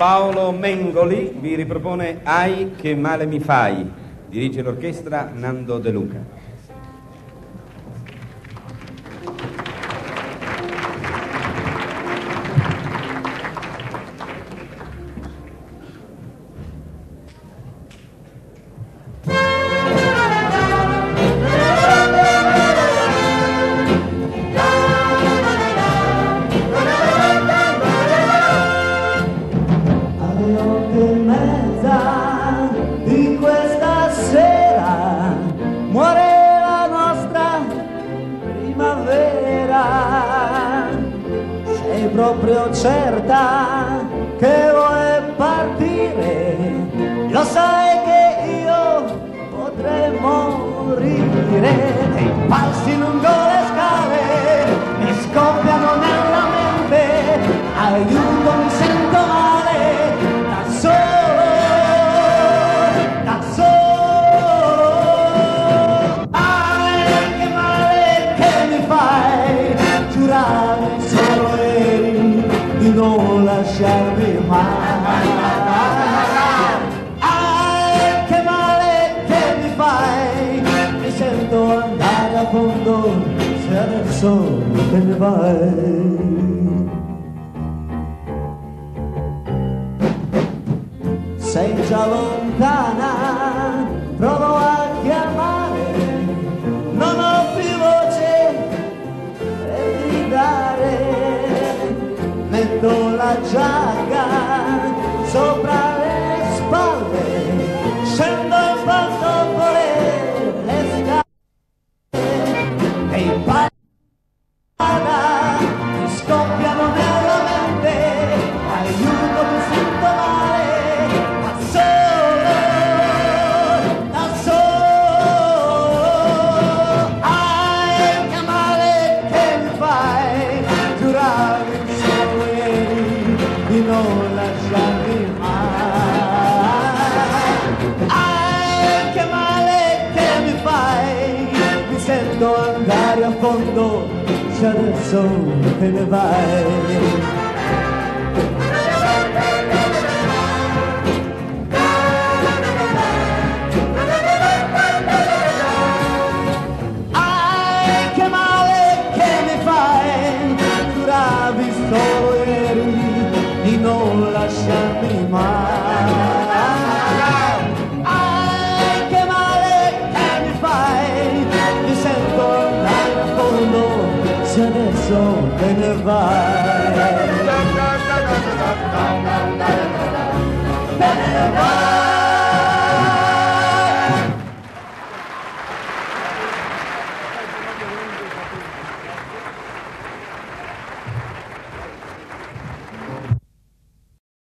Paolo Mengoli vi ripropone Ai che male mi fai. Dirige l'orchestra Nando De Luca. Proprio certa che vuoi partire? Lo sai che io potrei morire. E passi lungo fondo se adesso te ne vai. sei già lontana, provo a chiamare, non ho più voce per gridare, metto la giacca fondo se adesso te ne vai. Se adesso te ne vai. Te ne vai.